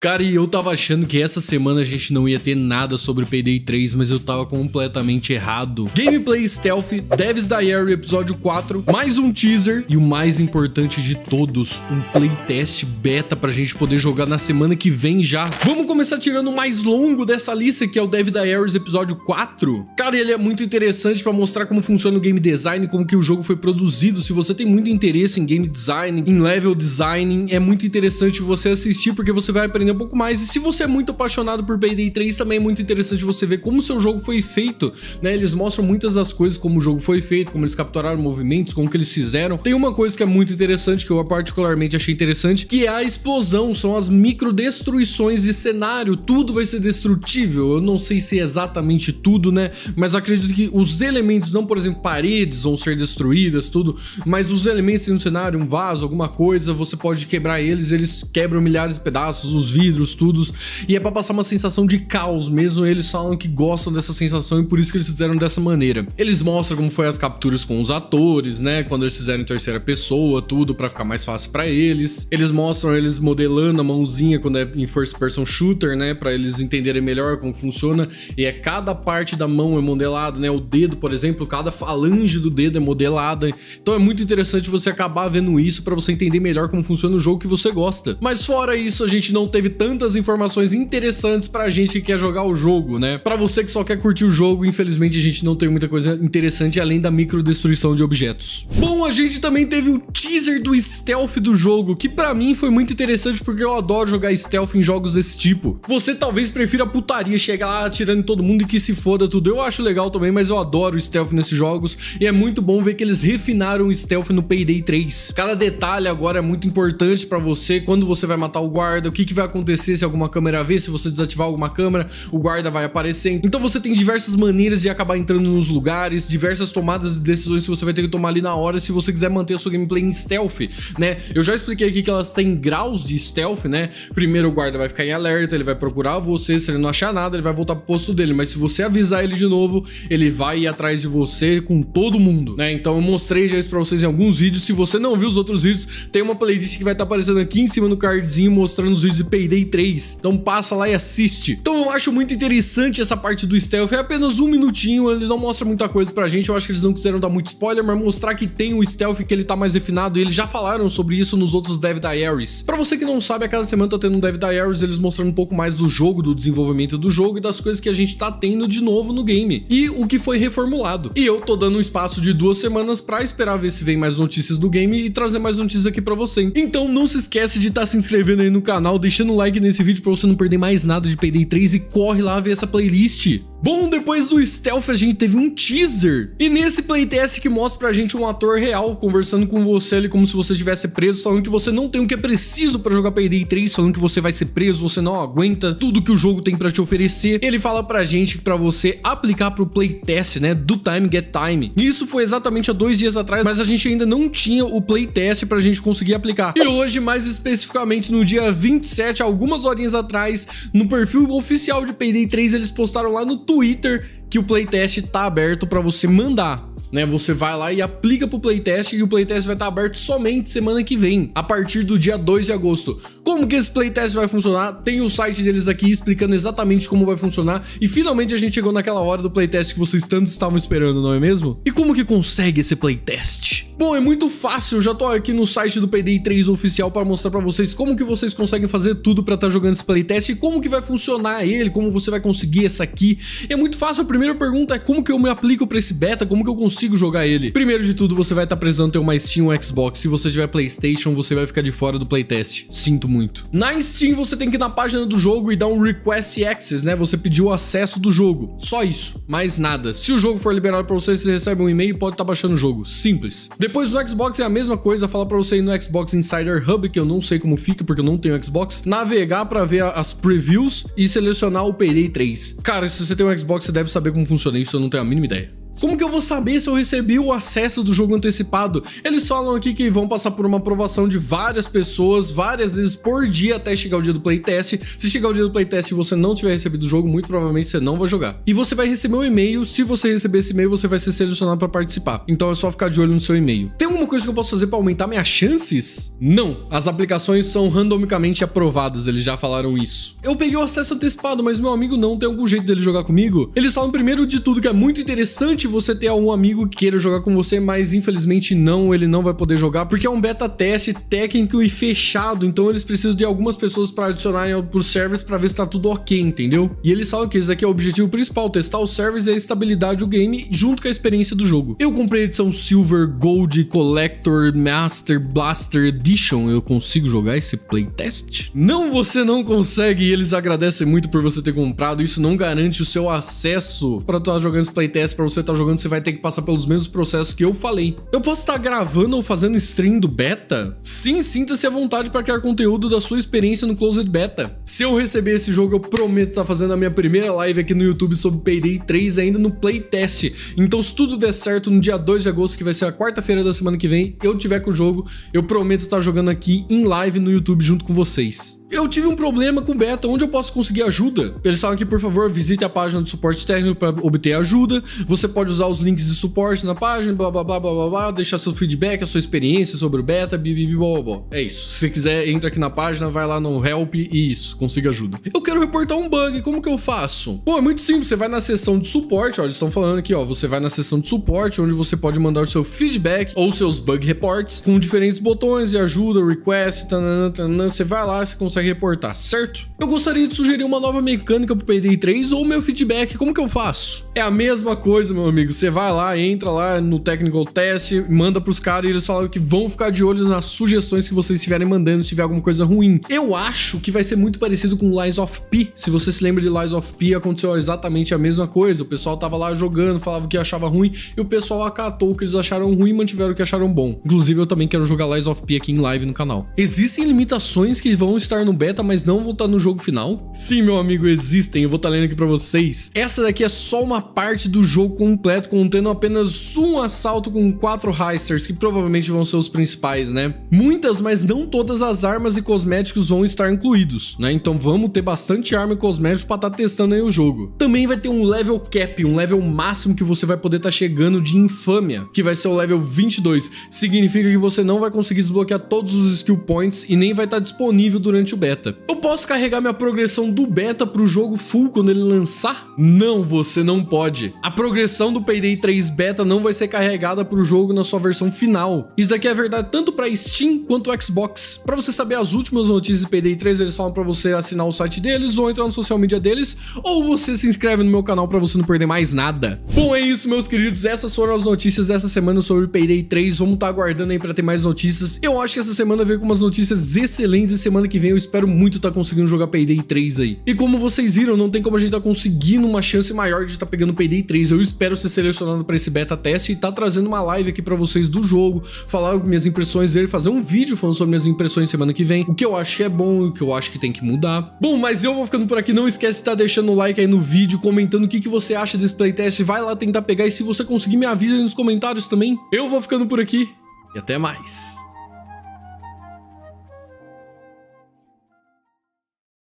Cara, e eu tava achando que essa semana a gente não ia ter nada sobre Payday 3, mas eu tava completamente errado. Gameplay Stealth, Devs Diary Episódio 4, mais um teaser e o mais importante de todos, um playtest beta pra gente poder jogar na semana que vem já. Vamos começar tirando o mais longo dessa lista, que é o Dev Diaries Episódio 4. Cara, ele é muito interessante pra mostrar como funciona o game design, como que o jogo foi produzido. Se você tem muito interesse em game design, em level design, é muito interessante você assistir, porque você vai aprender um pouco mais. E se você é muito apaixonado por Payday 3, também é muito interessante você ver como seu jogo foi feito, né? Eles mostram muitas das coisas, como o jogo foi feito, como eles capturaram movimentos, como que eles fizeram. Tem uma coisa que é muito interessante, que eu particularmente achei interessante, que é a explosão, são as micro destruições de cenário, tudo vai ser destrutível. Eu não sei se é exatamente tudo, né? Mas acredito que os elementos, não por exemplo, paredes vão ser destruídas, tudo, mas os elementos no cenário, um vaso, alguma coisa, você pode quebrar eles, eles quebram milhares de pedaços, os vidros, tudo. E é para passar uma sensação de caos mesmo. Eles falam que gostam dessa sensação e por isso que eles fizeram dessa maneira. Eles mostram como foi as capturas com os atores, né? Quando eles fizeram em terceira pessoa, tudo para ficar mais fácil para eles. Eles mostram eles modelando a mãozinha quando é em first person shooter, né? Para eles entenderem melhor como funciona. E é cada parte da mão é modelada, né? O dedo, por exemplo, cada falange do dedo é modelada. Então é muito interessante você acabar vendo isso para você entender melhor como funciona o jogo que você gosta. Mas fora isso, a gente não teve teve tantas informações interessantes pra gente que quer jogar o jogo, né? Pra você que só quer curtir o jogo, infelizmente a gente não tem muita coisa interessante além da microdestruição de objetos. Bom, a gente também teve o teaser do stealth do jogo, que pra mim foi muito interessante porque eu adoro jogar stealth em jogos desse tipo. Você talvez prefira putaria, chegar lá atirando em todo mundo e que se foda tudo. Eu acho legal também, mas eu adoro stealth nesses jogos e é muito bom ver que eles refinaram o stealth no Payday 3. Cada detalhe agora é muito importante pra você, quando você vai matar o guarda, o que, que vai acontecer acontecer se alguma câmera vê, se você desativar alguma câmera, o guarda vai aparecendo. Então você tem diversas maneiras de acabar entrando nos lugares, diversas tomadas de decisões que você vai ter que tomar ali na hora se você quiser manter a sua gameplay em stealth, né? Eu já expliquei aqui que elas têm graus de stealth, né? Primeiro o guarda vai ficar em alerta, ele vai procurar você, se ele não achar nada, ele vai voltar pro posto dele, mas se você avisar ele de novo, ele vai ir atrás de você com todo mundo, né? Então eu mostrei já isso pra vocês em alguns vídeos, se você não viu os outros vídeos, tem uma playlist que vai estar tá aparecendo aqui em cima no cardzinho mostrando os vídeos de Payday 3. Então passa lá e assiste. Então eu acho muito interessante essa parte do stealth. É apenas um minutinho, eles não mostram muita coisa pra gente. Eu acho que eles não quiseram dar muito spoiler, mas mostrar que tem o stealth, que ele tá mais refinado. E eles já falaram sobre isso nos outros Dev Diaries. Pra você que não sabe, a cada semana tá tendo um Dev Diaries, eles mostrando um pouco mais do jogo, do desenvolvimento do jogo e das coisas que a gente tá tendo de novo no game. E o que foi reformulado. E eu tô dando um espaço de duas semanas pra esperar ver se vem mais notícias do game e trazer mais notícias aqui pra você. Então não se esquece de estar tá se inscrevendo aí no canal, deixando o like nesse vídeo para você não perder mais nada de Payday 3 e corre lá ver essa playlist. Bom, depois do Stealth a gente teve um teaser. E nesse playtest que mostra pra gente um ator real conversando com você ali como se você estivesse preso, falando que você não tem o que é preciso para jogar Payday 3, falando que você vai ser preso, você não aguenta tudo que o jogo tem para te oferecer. Ele fala pra gente para você aplicar pro playtest, né, do Time Get Time. E isso foi exatamente há dois dias atrás, mas a gente ainda não tinha o playtest pra gente conseguir aplicar. E hoje, mais especificamente no dia 27, algumas horinhas atrás, no perfil oficial de Payday 3, eles postaram lá no Twitter que o playtest tá aberto para você mandar né? Você vai lá e aplica pro playtest e o playtest vai estar aberto somente semana que vem, a partir do dia 2 de agosto. Como que esse playtest vai funcionar? Tem o site deles aqui explicando exatamente como vai funcionar e finalmente a gente chegou naquela hora do playtest que vocês tanto estavam esperando, não é mesmo? E como que consegue esse playtest? Bom, é muito fácil, eu já tô aqui no site do Payday 3 oficial para mostrar para vocês como que vocês conseguem fazer tudo para estar tá jogando esse playtest e como que vai funcionar ele, como você vai conseguir essa aqui. É muito fácil, a primeira pergunta é como que eu me aplico para esse beta, como que eu consigo jogar ele. Primeiro de tudo, você vai estar tá precisando ter uma Steam ou Xbox, se você tiver Playstation, você vai ficar de fora do playtest. Sinto muito. Na Steam, você tem que ir na página do jogo e dar um Request Access, né? Você pediu o acesso do jogo. Só isso, mais nada. Se o jogo for liberado para você, você recebe um e-mail e pode estar tá baixando o jogo. Simples. Depois do Xbox é a mesma coisa, fala para você ir no Xbox Insider Hub, que eu não sei como fica porque eu não tenho Xbox, navegar para ver as previews e selecionar o Payday 3. Cara, se você tem um Xbox, você deve saber como funciona isso, eu não tenho a mínima ideia. Como que eu vou saber se eu recebi o acesso do jogo antecipado? Eles falam aqui que vão passar por uma aprovação de várias pessoas, várias vezes por dia até chegar o dia do playtest. Se chegar o dia do playtest e você não tiver recebido o jogo, muito provavelmente você não vai jogar. E você vai receber um e-mail, se você receber esse e-mail, você vai ser selecionado para participar. Então é só ficar de olho no seu e-mail. Tem alguma coisa que eu posso fazer para aumentar minhas chances? Não. As aplicações são randomicamente aprovadas, eles já falaram isso. Eu peguei o acesso antecipado, mas meu amigo não tem algum jeito dele jogar comigo. Eles falam primeiro de tudo que é muito interessante você ter algum amigo que queira jogar com você, mas infelizmente não, ele não vai poder jogar porque é um beta teste técnico e fechado, então eles precisam de algumas pessoas para adicionarem pro service para ver se tá tudo ok, entendeu? E eles falam que esse aqui é o objetivo principal, testar o service e a estabilidade do game junto com a experiência do jogo. Eu comprei a edição Silver, Gold, Collector, Master, Blaster Edition. Eu consigo jogar esse playtest? Não, você não consegue e eles agradecem muito por você ter comprado. Isso não garante o seu acesso para estar jogando esse playtest, para você estar jogando, você vai ter que passar pelos mesmos processos que eu falei. Eu posso estar gravando ou fazendo stream do beta? Sim, sinta-se à vontade para criar conteúdo da sua experiência no Closed Beta. Se eu receber esse jogo, eu prometo estar fazendo a minha primeira live aqui no YouTube sobre Payday 3 ainda no playtest. Então, se tudo der certo, no dia 2 de agosto, que vai ser a quarta-feira da semana que vem, eu tiver com o jogo, eu prometo estar jogando aqui em live no YouTube junto com vocês. Eu tive um problema com beta, onde eu posso conseguir ajuda? Eles falam aqui, por favor, visite a página do suporte técnico para obter ajuda. Você pode usar os links de suporte na página, blá blá blá blá blá, blá deixar seu feedback, a sua experiência sobre o beta, bibi, blá, blá, blá. É isso. Se quiser, entra aqui na página, vai lá no help e isso, consiga ajuda. Eu quero reportar um bug, como que eu faço? Pô, é muito simples, você vai na seção de suporte, ó, eles estão falando aqui, ó, você vai na seção de suporte, onde você pode mandar o seu feedback ou seus bug reports com diferentes botões de ajuda, request, tanana, você vai lá, você consegue reportar, certo? Eu gostaria de sugerir uma nova mecânica pro Payday 3 ou meu feedback, como que eu faço? É a mesma coisa, meu amigo, você vai lá, entra lá no Technical Test, manda pros caras e eles falam que vão ficar de olho nas sugestões que vocês estiverem mandando se tiver alguma coisa ruim. Eu acho que vai ser muito parecido com Lies of P. Se você se lembra de Lies of P, aconteceu exatamente a mesma coisa. O pessoal tava lá jogando, falava que achava ruim e o pessoal acatou o que eles acharam ruim e mantiveram o que acharam bom. Inclusive, eu também quero jogar Lies of P aqui em live no canal. Existem limitações que vão estar no beta, mas não vão estar no jogo final? Sim, meu amigo, existem. Eu vou estar lendo aqui pra vocês. Essa daqui é só uma parte do jogo completo, contendo apenas um assalto com quatro heisters, que provavelmente vão ser os principais, né? Muitas, mas não todas as armas e cosméticos vão estar incluídos, né? Então vamos ter bastante arma e cosméticos para estar tá testando aí o jogo. Também vai ter um level cap, um level máximo que você vai poder estar tá chegando de infâmia, que vai ser o level 22. Significa que você não vai conseguir desbloquear todos os skill points e nem vai estar tá disponível durante o beta. Eu posso carregar minha progressão do beta pro jogo full quando ele lançar? Não, você não pode. A progressão do Payday 3 beta não vai ser carregada pro jogo na sua versão final. Isso daqui é verdade tanto para Steam quanto Xbox. Para você saber as últimas notícias do Payday 3, eles falam para você assinar o site deles ou entrar no social media deles, ou você se inscreve no meu canal para você não perder mais nada. Bom, é isso, meus queridos. Essas foram as notícias dessa semana sobre Payday 3. Vamos estar tá aguardando aí para ter mais notícias. Eu acho que essa semana veio com umas notícias excelentes e semana que vem eu espero muito estar tá conseguindo jogar Payday 3 aí. E como vocês viram, não tem como a gente estar tá conseguindo uma chance maior de estar tá pegando Payday 3. Eu espero ser selecionado para esse beta teste e estar tá trazendo uma live aqui para vocês do jogo, falar minhas impressões dele, fazer um vídeo falando sobre minhas impressões semana que vem, o que eu acho é bom, o que eu acho que tem que mudar. Bom, mas eu vou ficando por aqui, não esquece de estar deixando o like aí no vídeo, comentando o que, que você acha desse playtest, vai lá tentar pegar e se você conseguir me avisa aí nos comentários também. Eu vou ficando por aqui e até mais.